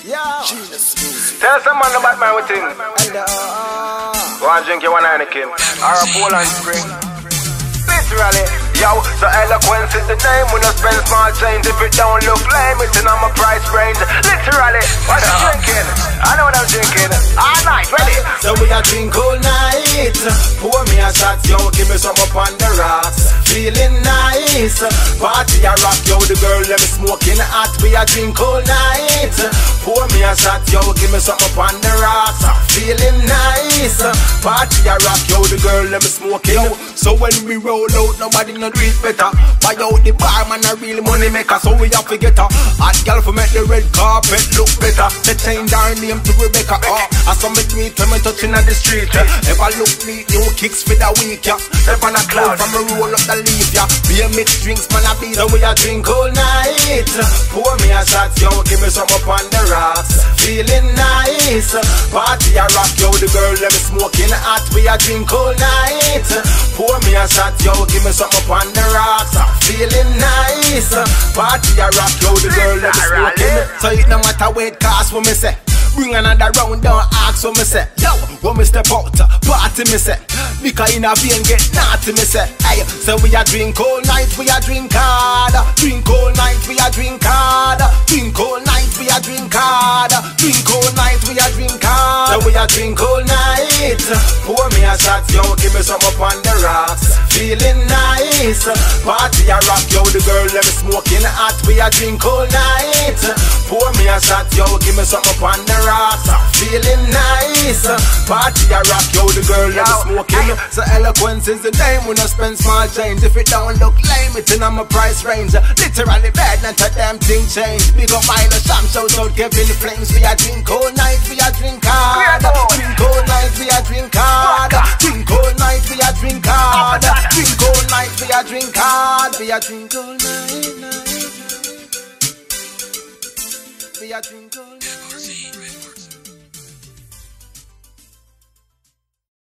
Yeah. Tell someone about my thing. Hello. One drink you one Heineken or a Poland Spring. Literally, yo, so eloquence is the name when I spend small change. If it don't look lame, it's in on my price range. Literally, what I'm drinking, I know what I'm drinking. All night, ready. So we a drink all night. Pour me a shot, yo, give me some up on the rocks. Feeling nice. Party a rock, yo, the girl let me smoking hot. We a drink all night. A shot, yo, give me some up on the rocks. Feeling nice. Party a rock, yo, the girl let me smoking. So when we roll out, nobody no do it better. Buy out the bar, man, a real money maker. So we have to get her. Hot girl for make the red carpet look better. They change our name to Rebecca. Oh, I saw me tweet when me touching on the street. Yeah. Ever look neat, new kicks for the week. Yeah. Step on a cloud from a roll up the leaf. Yeah. Be a mixed drinks, man, I be. So we a drink all night. Pour me a shot, yo, give me some up on the rocks. Feeling nice. Party a rock, yo, the girl let me smoking hot. We a drink all night. Pour me a shot, yo, give me some up on the rocks. Feeling nice. Party a rock, yo, the girl let me smoking. So it no matter it cost what me say. Bring another round, don't ask what me say. Yo, when me step out, party me say. Because in a vein get naughty me say. Hey, so we a drink all night, we a drink hard. Drink all night, we a drink hard. Drink all night, we a drink hard. Drink all night, we drink hard. So we a drink all night. Pour me a shot, yo, give me some up on the rocks. Feeling nice. Party a rock, yo, the girl let me smoking hot. We a drink all night. Pour me a shot, yo, give me some up on the rocks. Feeling nice. Party a rock, yo, the girl let me smoking. So eloquence is the name when I spend small change. If it don't look lame, it's in on my price range. Literally bad, not a damn thing change. Big up Milo Sham, shout out Kevin Flames. We a drink all night, we a drink hard. Hard. We a drink all night, night. We a drink all night.